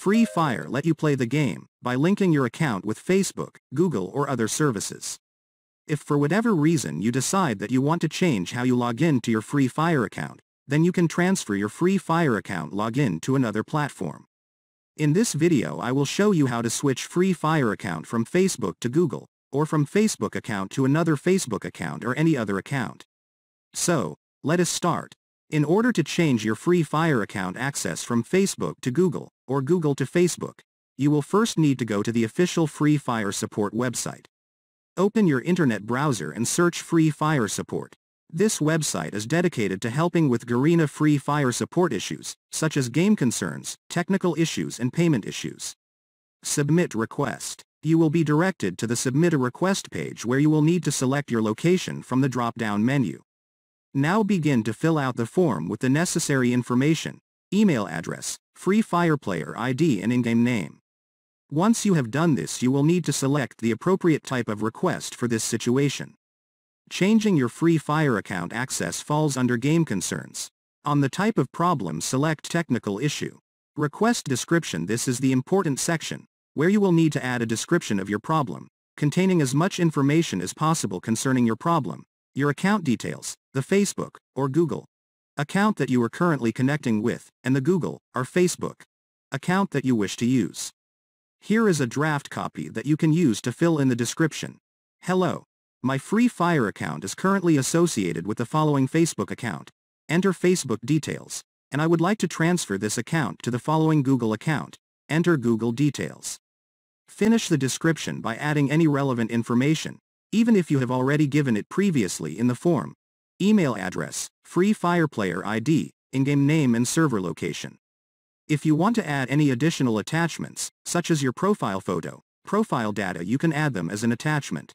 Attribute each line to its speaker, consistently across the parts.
Speaker 1: Free Fire let you play the game by linking your account with Facebook, Google or other services. If for whatever reason you decide that you want to change how you log in to your Free Fire account, then you can transfer your Free Fire account login to another platform. In this video I will show you how to switch Free Fire account from Facebook to Google, or from Facebook account to another Facebook account or any other account. So, let us start. In order to change your Free Fire account access from Facebook to Google, or Google to Facebook, you will first need to go to the official Free Fire Support website. Open your internet browser and search Free Fire Support. This website is dedicated to helping with Garena Free Fire support issues, such as game concerns, technical issues and payment issues. Submit request. You will be directed to the Submit a Request page where you will need to select your location from the drop-down menu. Now begin to fill out the form with the necessary information, email address, Free Fire Player ID and in-game name. Once you have done this you will need to select the appropriate type of request for this situation. Changing your Free Fire account access falls under Game Concerns. On the type of problem select Technical Issue. Request Description This is the important section, where you will need to add a description of your problem, containing as much information as possible concerning your problem, your account details, the Facebook, or Google account that you are currently connecting with, and the Google, or Facebook account that you wish to use. Here is a draft copy that you can use to fill in the description. Hello. My Free Fire account is currently associated with the following Facebook account. Enter Facebook details, and I would like to transfer this account to the following Google account. Enter Google details. Finish the description by adding any relevant information, even if you have already given it previously in the form. Email address, Free Fire Player ID, in-game name and server location. If you want to add any additional attachments, such as your profile photo, profile data you can add them as an attachment.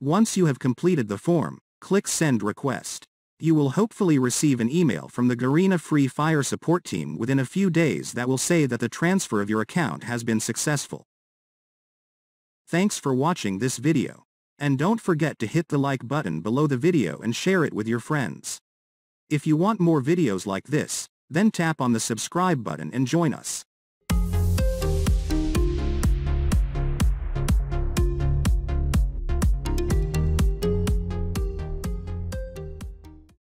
Speaker 1: Once you have completed the form, click Send Request. You will hopefully receive an email from the Garena Free Fire support team within a few days that will say that the transfer of your account has been successful. Thanks for watching this video. And don't forget to hit the like button below the video and share it with your friends. If you want more videos like this, then tap on the subscribe button and join us.